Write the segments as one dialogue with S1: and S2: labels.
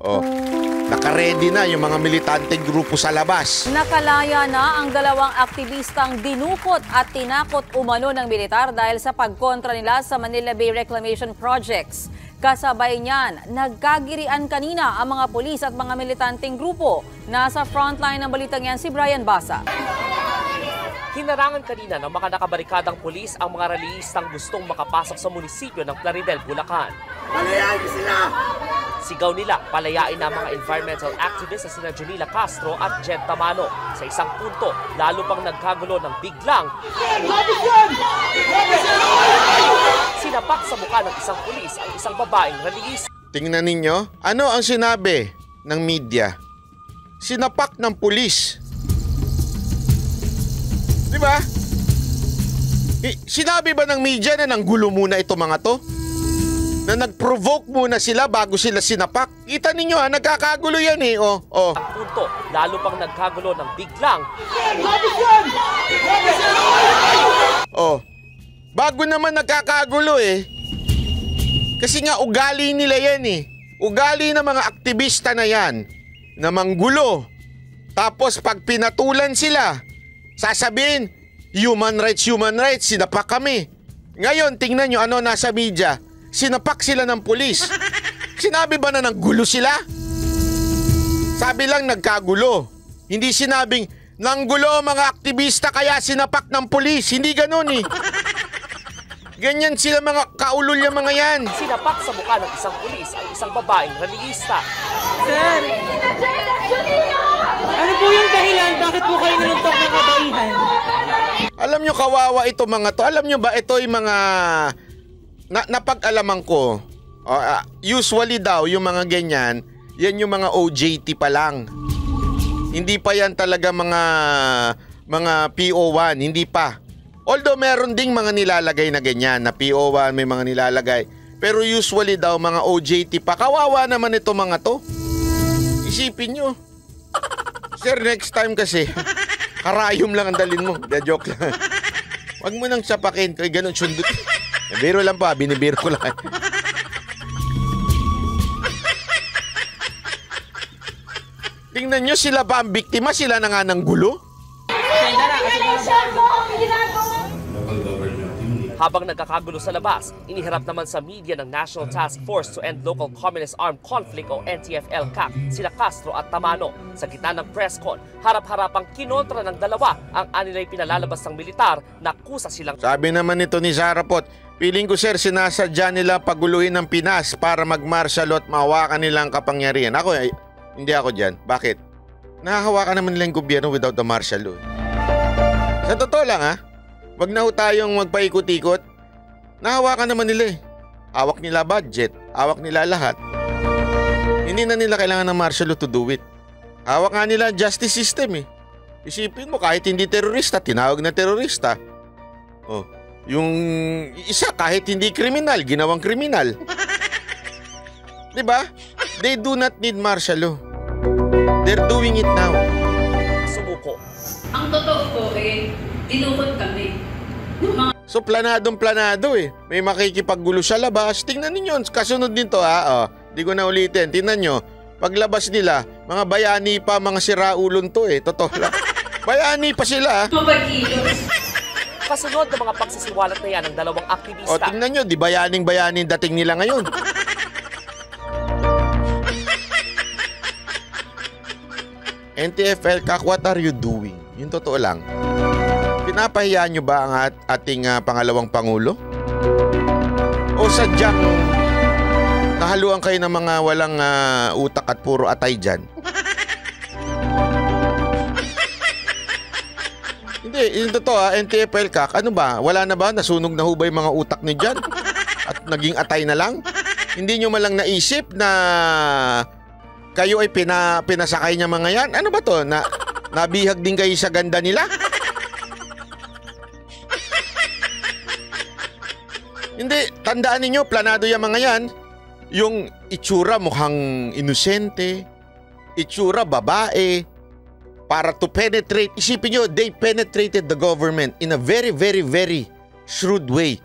S1: Oh, nakaredy na yung mga militanteng grupo sa labas.
S2: Nakalaya na ang dalawang aktivistang dinukot at tinakot umano ng militar dahil sa pagkontra nila sa Manila Bay Reclamation Projects. Kasabay niyan, nagkagirian kanina ang mga pulis at mga militanteng grupo. Nasa frontline ng balitang yan si Brian Basa.
S3: Hinarangan kanina ng mga nakabarikadang pulis ang mga rallyistang gustong makapasok sa munisipyo ng Plaridel, Bulacan.
S4: Palayain sila!
S3: Sigaw nila, palayain na mga environmental activists na sina Junila Castro at Jen Tamano. Sa isang punto, lalo pang nagkagulo ng biglang sinapak sa mukha ng isang pulis ang isang babaeng rallyista.
S1: Tingnan ninyo, ano ang sinabi ng media? Sinapak ng pulis. Di ba? Eh, Sinabi ba ng media na nanggulo muna ito mga to? Na nag-provoke muna sila bago sila sinapak? Kita ninyo ha, nagkakagulo yan eh. Oh, oh.
S3: Punto, lalo pang nagkagulo ng biglang
S1: Oh. Bago naman nagkakagulo eh. Kasi nga ugali nila yan eh. Ugali ng mga aktivista na yan na manggulo. Tapos pag pinatulan sila, sasabihin, human rights, human rights, sinapak kami. Ngayon, tingnan nyo ano nasa media. Sinapak sila ng pulis. Sinabi ba na nanggulo sila? Sabi lang nagkagulo. Hindi sinabing, nanggulo ang mga aktivista kaya sinapak ng pulis. Hindi ganun eh. Ganyan sila mga kaulol yung mga yan.
S3: sinapak sa mukha ng isang pulis ang isang babaeng rallyista.
S5: Sir, ano po yung dahilan? Bakit po kayo niluntok ng kabaihan?
S1: Alam nyo kawawa ito mga to. Alam nyo ba ito yung mga na, napag-alaman ko. Ah, usually daw yung mga ganyan, yan yung mga OJT pa lang. Hindi pa yan talaga mga mga PO1, hindi pa. Although meron ding mga nilalagay na ganyan, na PO1 may mga nilalagay. Pero usually daw mga OJT pa. Kawawa naman ito mga to. Isipin nyo. Sir, next time kasi, karayom lang ang dalin mo. De, joke lang. Huwag mo nang sapakin. Kaya ganun, sundot. Biro lang pa, binibiro ko lang. Tingnan nyo, sila ba ang biktima? Sila na nga ng gulo?
S3: Habang nagkakagulo sa labas, iniharap naman sa media ng National Task Force to End Local Communist Armed Conflict o NTFL-CAC sila Castro at Tamano. Sa gitna ng press con, harap-harapang kinontra ng dalawa ang anilay pinalalabas ng militar na kusa silang
S1: Sabi naman nito ni Sarapot, Piling ko sir, sinasadya nila paguluhin ng Pinas para mag-martial law at mahawakan nila ang kapangyarihan. Ako, ay, hindi ako dyan. Bakit? Nahahawakan naman nila yung gobyerno without the martial law. Sa totoo lang ha, wag na ho tayong magpaikot-ikot. Nahawakan naman nila eh. Hawak nila budget, hawak nila lahat. Hindi na nila kailangan ng martial law to do it. Hawak nga nila justice system eh. Isipin mo kahit hindi terorista, tinawag na terorista. Oh, yung isa kahit hindi kriminal, ginawang kriminal. 'Di ba? They do not need martial law. They're doing it now.
S3: sumuko.
S6: Ang totoo po eh, dinukot kami. Mga
S1: So planadong planado eh. May makikipaggulo sa labas. Tingnan ninyo, kasunod din to ha. Oh, di ko na ulitin. Tingnan nyo, paglabas nila, mga bayani pa, mga siraulon to eh. Totoo lang. bayani pa sila ha.
S3: Kasunod ng mga pagsisiwalat na yan ng dalawang
S1: O
S3: aktivista.
S1: tingnan nyo, di bayaning bayaning dating nila ngayon. NTFL, Kak, what are you doing? Yung totoo lang. Pinapahiya nyo ba ang at ating ah, pangalawang pangulo? O sadyang nahaluan kayo ng mga walang ah, utak at puro atay dyan? Hindi, yung totoo ha, NTFL kak, ano ba? Wala na ba? Nasunog na ho ba yung mga utak ni dyan? At naging atay na lang? Hindi nyo malang naisip na kayo ay pina, pinasakay niya mga yan? Ano ba to? Na, nabihag din kayo sa ganda nila? Hindi, tandaan ninyo, planado yung mga yan. Yung itsura mukhang inosente, itsura babae, para to penetrate. Isipin nyo, they penetrated the government in a very, very, very shrewd way.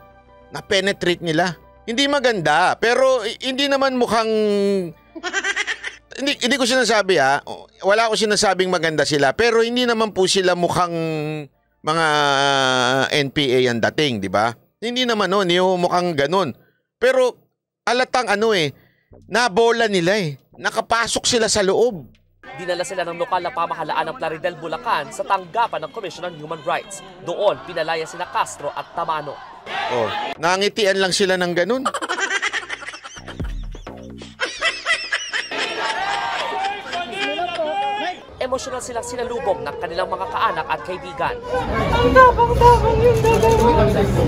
S1: Na-penetrate nila. Hindi maganda, pero hindi naman mukhang hindi, hindi ko sinasabi ha. Wala ko sinasabing maganda sila. Pero hindi naman po sila mukhang mga NPA ang dating, di ba? Hindi naman no, hindi mukhang ganun. Pero alatang ano eh, nabola nila eh. Nakapasok sila sa loob.
S3: Dinala sila ng lokal na pamahalaan ng Plaridel, Bulacan sa tanggapan ng Commission on Human Rights. Doon, pinalaya sina Castro at Tamano.
S1: Oh, nangitian lang sila ng ganun.
S3: Emosyonal silang sinalubong ng kanilang mga kaanak at kaibigan.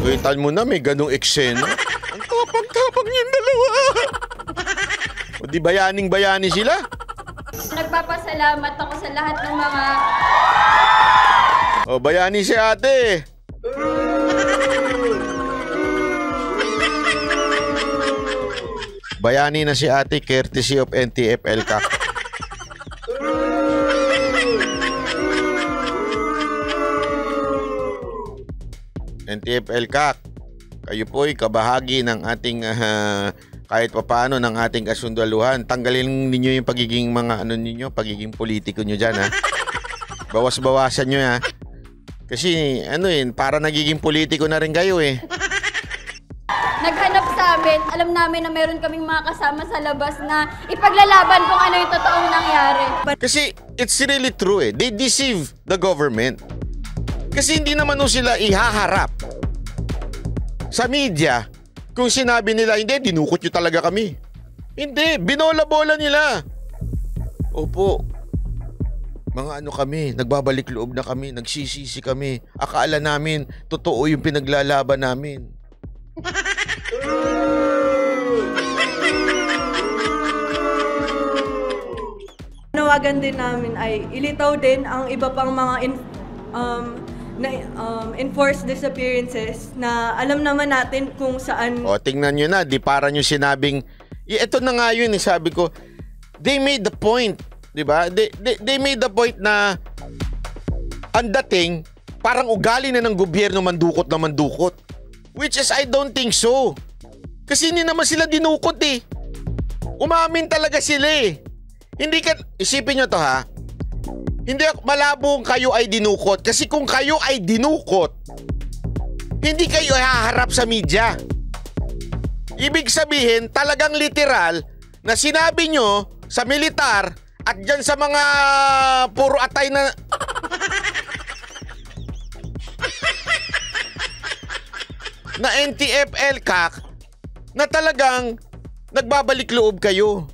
S1: Kitan mo na may ganung eksena. Ang tapang-tapang yung dalawa. o di bayaning-bayani sila.
S4: Nagpapasalamat ako sa lahat ng mga
S1: O bayani si ate. Bayani na si ate courtesy of NTFL ka. NTFL ka. Kayo po'y kabahagi ng ating ah, kahit papaano ng ating kasundaluhan. Tanggalin ninyo yung pagiging mga ano ninyo, pagiging politiko nyo dyan ha. Bawas-bawasan nyo ha. Kasi ano yun, para nagiging politiko na rin kayo eh.
S4: naghanap sa amin. Alam namin na meron kaming mga kasama sa labas na ipaglalaban kung ano yung totoong nangyari.
S1: Kasi it's really true eh. They deceive the government. Kasi hindi naman sila ihaharap sa media kung sinabi nila, hindi, dinukot nyo talaga kami. Hindi, binola-bola nila. Opo, mga ano kami, nagbabalik loob na kami, nagsisisi kami. Akala namin, totoo yung pinaglalaban namin.
S7: Nawagan din namin ay ilitaw din ang iba pang mga in- um, na, um, enforced disappearances na alam naman natin kung saan
S1: O, tingnan nyo na, di para nyo sinabing, ito na nga yun, eh, sabi ko, they made the point, di ba? They, they, they made the point na ang dating, parang ugali na ng gobyerno mandukot na mandukot. Which is, I don't think so. Kasi hindi naman sila dinukot eh. Umamin talaga sila eh. Hindi ka, isipin nyo to ha, hindi malabong kayo ay dinukot. Kasi kung kayo ay dinukot, hindi kayo haharap sa media. Ibig sabihin, talagang literal na sinabi nyo sa militar at dyan sa mga puro atay na... na NTFL kak na talagang nagbabalik loob kayo.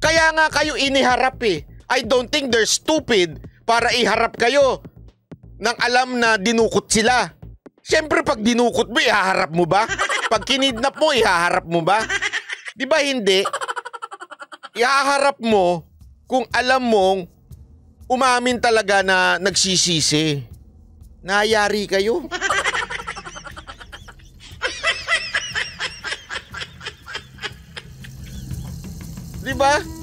S1: Kaya nga kayo iniharap eh. I don't think they're stupid para iharap kayo nang alam na dinukot sila. Siyempre pag dinukot mo, ihaharap mo ba? Pag kinidnap mo, ihaharap mo ba? Di ba hindi? Ihaharap mo kung alam mong umamin talaga na nagsisisi. Nayari kayo. Di ba?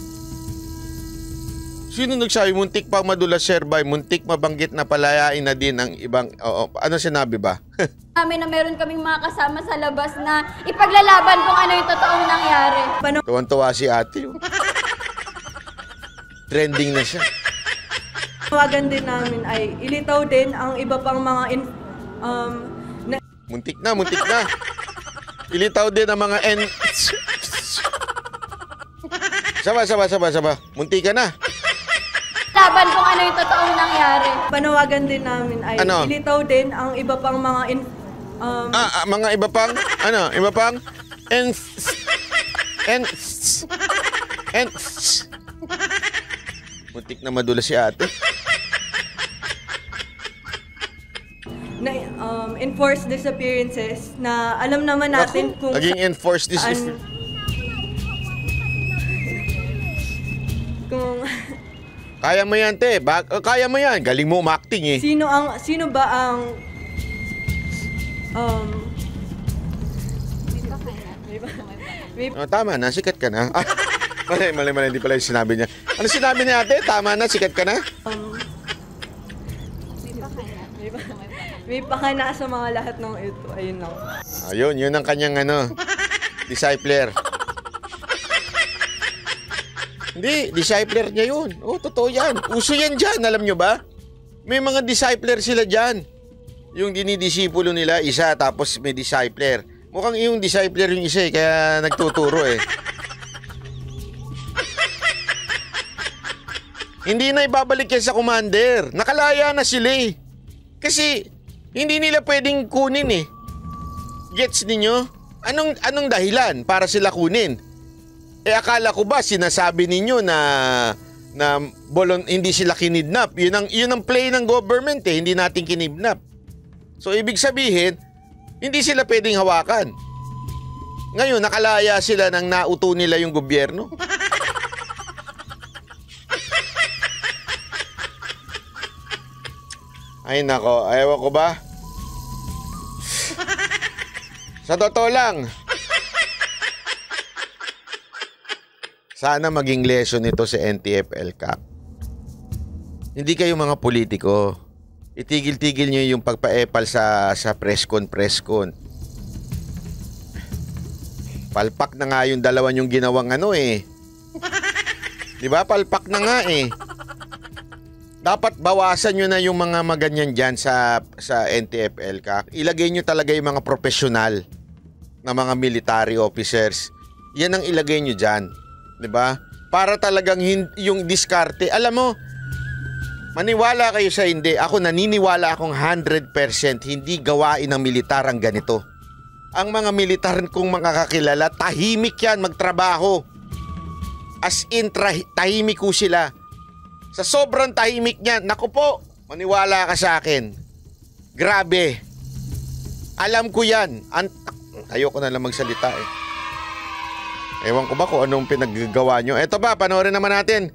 S1: Sino nagsabi muntik pang madulas serbay, muntik mabanggit na palayain na din ang ibang oo, ano sinabi ba?
S4: Namin na meron kaming mga kasama sa labas na ipaglalaban kung ano yung totoong nangyari.
S1: Tuwan-tuwa si ate. oh. Trending na siya.
S7: nawagan din namin ay ilitaw din ang iba pang mga in- um, na,
S1: Muntik na, muntik na. Ilitaw din ang mga N... Saba, saba, saba, saba. Muntik ka na.
S4: Laban kung ano yung totoong nangyari.
S7: panawagan din namin ay
S1: Ano?
S7: ilitaw din ang iba pang mga in- um,
S1: Ah, ah, mga iba pang, ano, iba pang, N... N... N... Muntik na madula si ate.
S7: na um, enforced disappearances na alam naman natin
S1: Naku,
S7: kung
S1: Naging enforced this Kaya mo yan, te. Ba- uh, kaya mo yan. Galing mo umakting eh.
S7: sino ang sino ba ang um may,
S1: Oh, tama na, sikat ka na. Ah, mali, mali, mali, hindi pala yung sinabi niya. Ano sinabi niya ate? Tama na, sikat ka na?
S7: um, may, may pakana sa mga lahat ng ito ayun lang
S1: Ayun, yun ang kanyang ano, discipler. Hindi, discipler niya yun. Oo, totoo yan. Uso yan dyan, alam nyo ba? May mga discipler sila dyan. Yung dinidisipulo nila, isa, tapos may discipler. Mukhang yung discipler yung isa eh, kaya nagtuturo eh. Hindi na ibabalik yan sa commander. Nakalaya na sila eh. Kasi hindi nila pwedeng kunin eh. Gets ninyo? Anong anong dahilan para sila kunin? Eh akala ko ba sinasabi ninyo na na bolon hindi sila kinidnap. Yun ang yun ang play ng government eh, hindi natin kinidnap. So ibig sabihin, hindi sila pwedeng hawakan. Ngayon nakalaya sila nang nauto nila yung gobyerno. Ay nako, ayaw ko ba? Sa totoo lang, sana maging lesson ito sa NTFL Cup. Hindi kayo mga politiko. Itigil-tigil nyo yung pagpaepal sa, sa presscon presscon. Palpak na nga yung dalawa yung ginawang ano eh. Di ba? Palpak na nga eh. Dapat bawasan nyo na yung mga maganyan dyan sa, sa NTFL ka. Ilagay nyo talaga yung mga profesional na mga military officers. Yan ang ilagay nyo dyan. 'Di ba? Para talagang yung diskarte. Alam mo, maniwala kayo sa hindi. Ako naniniwala akong 100% hindi gawain ng militar ang ganito. Ang mga militar kong mga kakilala, tahimik yan magtrabaho. As in, tahimik ko sila. Sa sobrang tahimik niya, naku po, maniwala ka sa akin. Grabe. Alam ko yan. An- Ayoko na lang magsalita eh. Ewan ko ba kung anong pinaggagawa nyo. Eto ba, panoorin naman natin.